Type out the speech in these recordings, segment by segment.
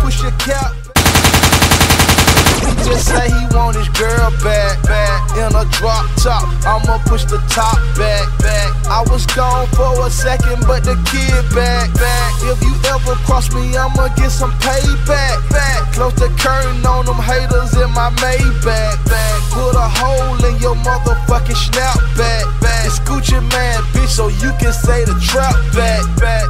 push your cap. He just say he want his girl back, back in a drop top. I'ma push the top back, back. I was gone for a second, but the kid back, back. If you ever cross me, I'ma get some payback, back. Close the curtain on them haters in my Maybach, back. Back Put a hole in your motherfucking snap back, back. It's Gucci Mane, bitch, so you can say the trap back, back.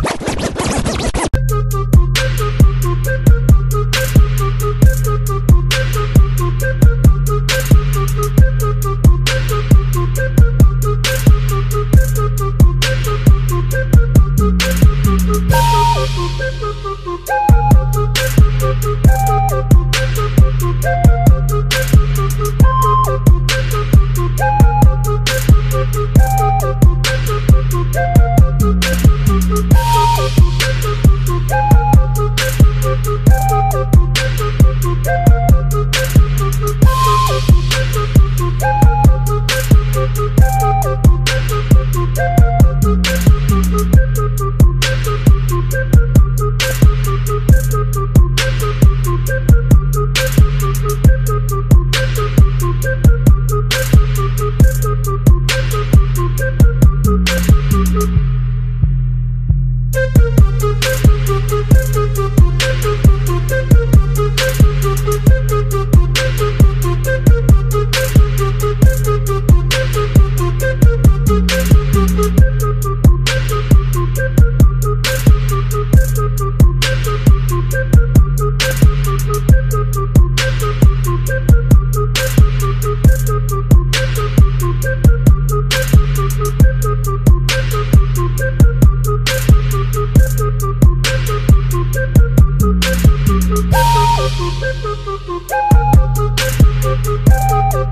Thank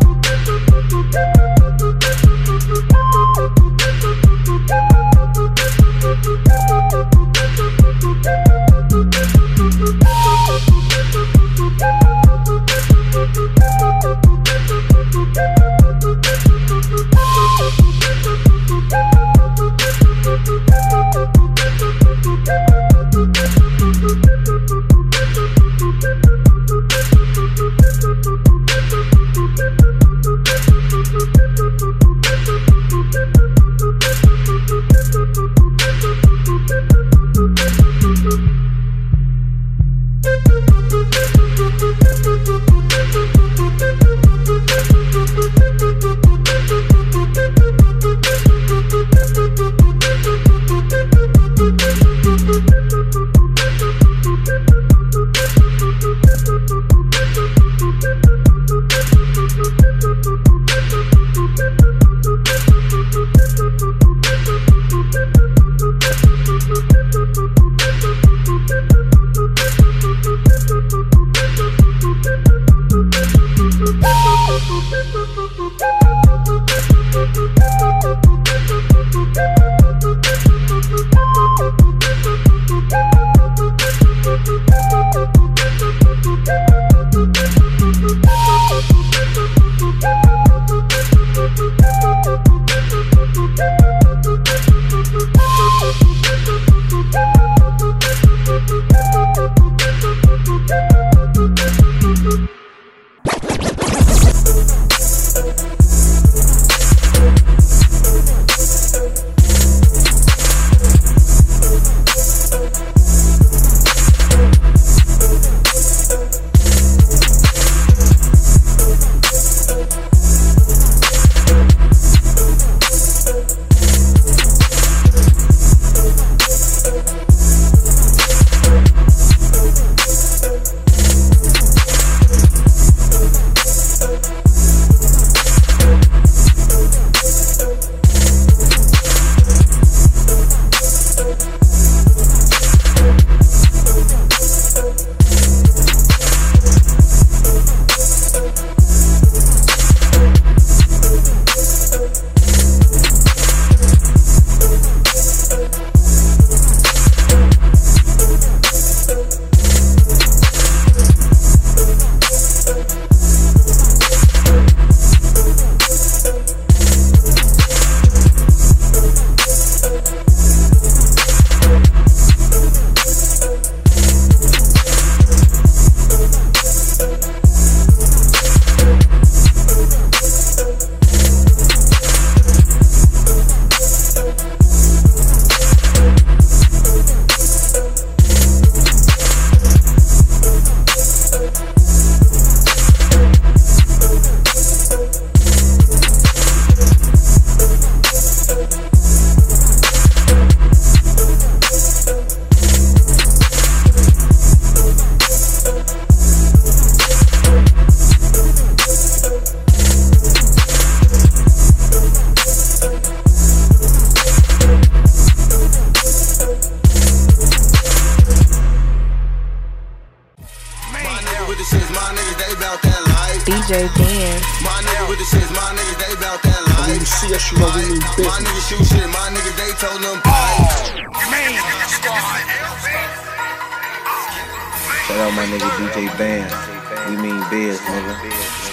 you. DJ Ben. My nigga with the shits, my niggas, they bout that life. When you see us, you know we mean My business. niggas shoot shit, my niggas, they told them pipe. Shout out my nigga DJ Bam. We mean biz, nigga.